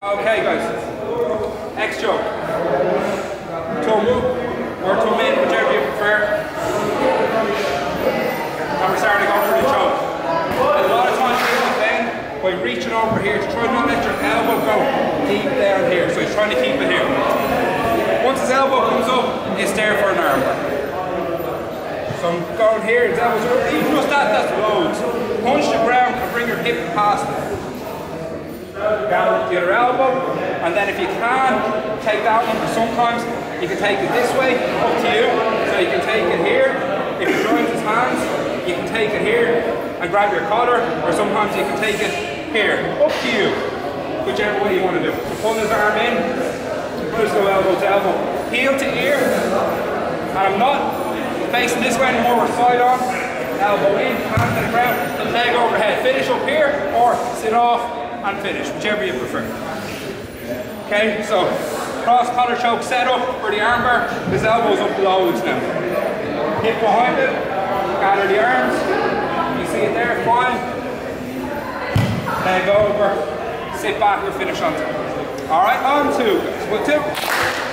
Okay guys, X choke. Tum or tum in, whichever you prefer. And we're starting to go for the choke. A lot of times people bend by reaching over here to try not let your elbow go deep down here. So he's trying to keep it here. Once his elbow comes up, it's there for an arm. So I'm going here, his elbows are even just that, that's loads. Punch the ground and bring your hip past down the other elbow, and then if you can, take that one, sometimes you can take it this way, up to you, so you can take it here, if he joins his hands, you can take it here, and grab your collar, or sometimes you can take it here, up to you, whichever way you want to do. So pull his arm in, just his elbow to elbow, heel to ear, and I'm not facing this way anymore, we're side on, elbow in, hand to the ground, leg overhead, finish up here, or sit off, and finish, whichever you prefer. Okay, so cross collar choke setup for the armbar. His elbows up loads now. Hip behind it, gather the arms. You see it there, fine. Leg over, sit back, we finish on two. All right, on two. One, two.